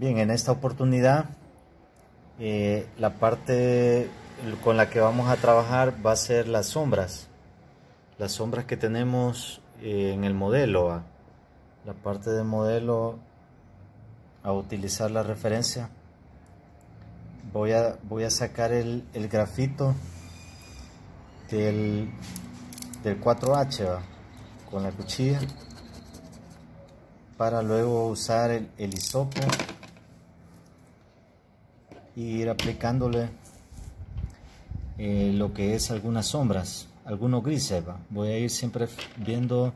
Bien, en esta oportunidad eh, la parte con la que vamos a trabajar va a ser las sombras. Las sombras que tenemos eh, en el modelo. La parte del modelo a utilizar la referencia. Voy a, voy a sacar el, grafito del, del 4H con la cuchilla para luego usar el, el hisopo y ir aplicándole eh, lo que es algunas sombras, algunos grises. Voy a ir siempre viendo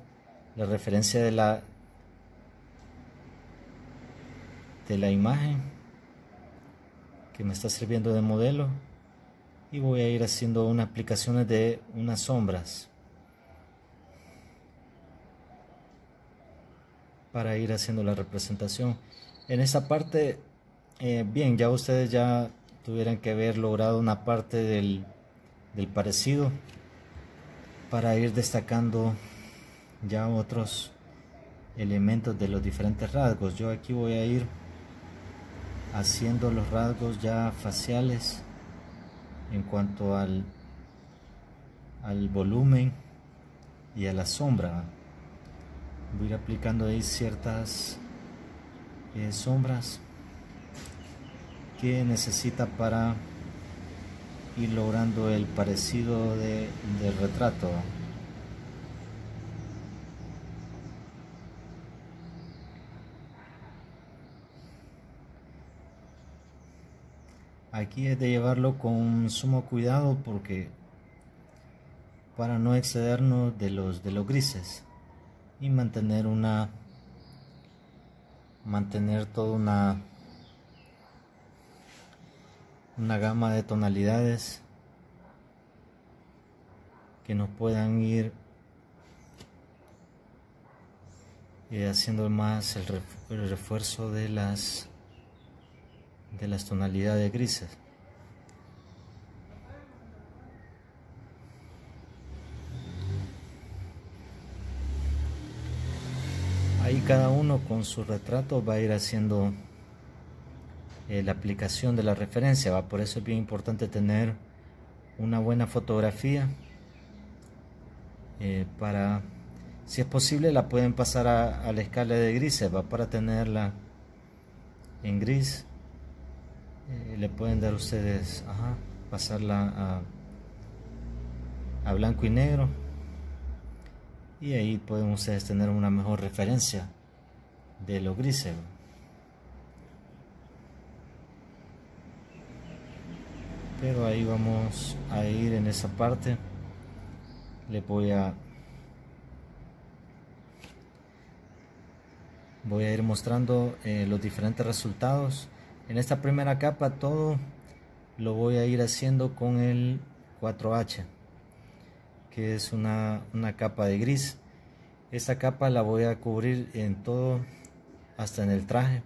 la referencia de la de la imagen que me está sirviendo de modelo y voy a ir haciendo unas aplicaciones de unas sombras para ir haciendo la representación en esa parte eh, bien, ya ustedes ya tuvieran que haber logrado una parte del, del parecido para ir destacando ya otros elementos de los diferentes rasgos. Yo aquí voy a ir haciendo los rasgos ya faciales en cuanto al, al volumen y a la sombra. Voy a ir aplicando ahí ciertas eh, sombras que necesita para ir logrando el parecido de, del retrato. Aquí es de llevarlo con sumo cuidado porque para no excedernos de los de los grises y mantener una mantener toda una una gama de tonalidades que nos puedan ir eh, haciendo más el, refuerzo de las de las tonalidades grises. Ahí cada uno con su retrato va a ir haciendo eh, la aplicación de la referencia. ¿va? Por eso es bien importante tener una buena fotografía eh, para, si es posible, la pueden pasar a, la escala de grises, va para tenerla en gris. Eh, le pueden dar ustedes, pasarla a, a blanco y negro y ahí pueden ustedes tener una mejor referencia de los grises. Pero ahí vamos a ir en esa parte. Le voy a voy a ir mostrando eh, los diferentes resultados. En esta primera capa todo lo voy a ir haciendo con el 4H que es una, una capa de gris. Esta capa la voy a cubrir en todo hasta en el traje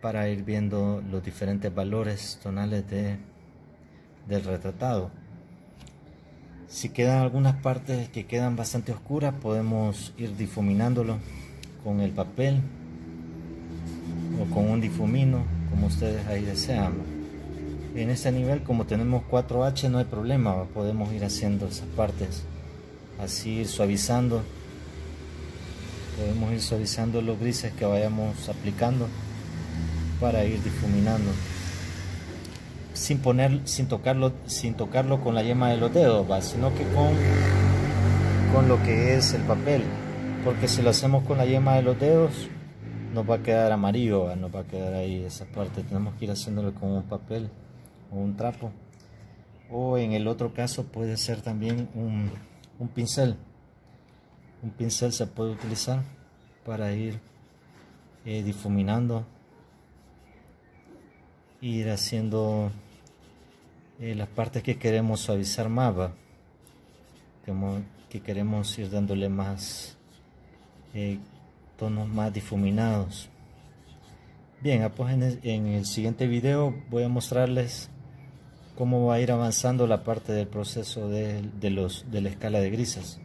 para ir viendo los diferentes valores tonales de, del retratado. Si quedan algunas partes que quedan bastante oscuras, podemos ir difuminándolo con el papel o con un difumino, como ustedes ahí desean. En este nivel, como tenemos 4H, no hay problema, podemos ir haciendo esas partes, así ir suavizando. Podemos ir suavizando los grises que vayamos aplicando para ir difuminando. Sin poner sin tocarlo sin tocarlo con la yema de los dedos sino que con con lo que es el papel. Porque si lo hacemos con la yema de los dedos nos va a quedar amarillo nos va a quedar ahí esa parte. Tenemos que ir haciéndolo con un papel o un trapo. O en el otro caso puede ser también un, un pincel. Un pincel se puede utilizar para ir eh, difuminando ir haciendo eh, las partes que queremos suavizar más que queremos ir dándole más eh, tonos más difuminados. Bien ah, pues en el, siguiente video voy a mostrarles cómo va a ir avanzando la parte del proceso de, los, de la escala de grises